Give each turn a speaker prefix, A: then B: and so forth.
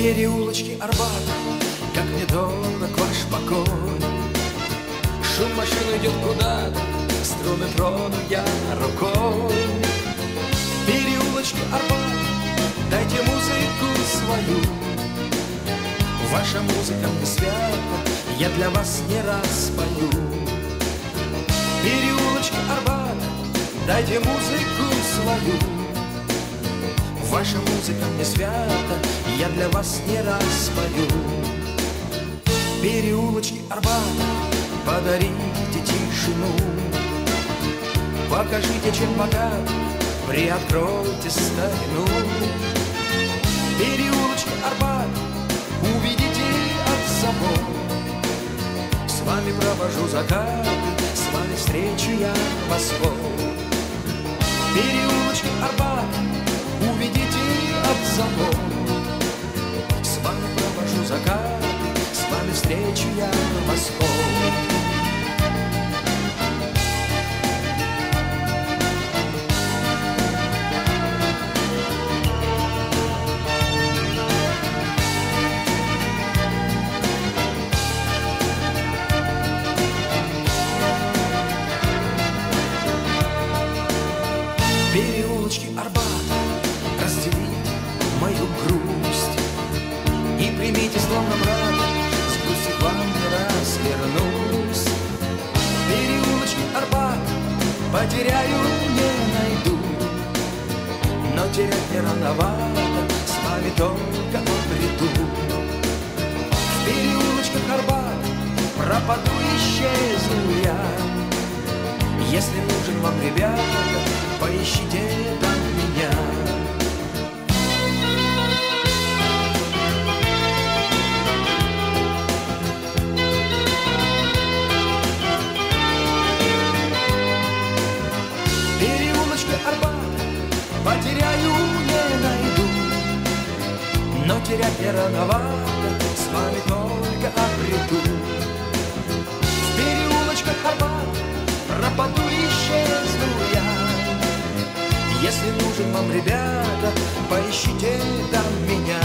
A: Переулочки Арбата, как мне дорог ваш покой. Шум машин идет куда-то, струны трону я рукой. Переулочки Арбата, дайте музыку свою. Ваша музыка мне свята, я для вас не раз пою. Переулочки Арбата, дайте музыку свою. Ваша музыка мне свята, я для вас не раз пою. Переулочки Арбата, подарите тишину. Покажите, чем богат, приоткройте старину. Переулочки Арбата, увидите от собой. С вами провожу закаты, с вами встречу я восход. Переулочки Арбата, я потеряю, не найду. Но терять не рановато, с вами только обрету В переулочках Арбата пропаду, исчезну я. Если нужен вам, ребята, поищите там меня. Но терять не рановато, с вами только обрету. В переулочках Арбата пропаду, исчезну я. Если нужен вам, ребята, поищите там меня.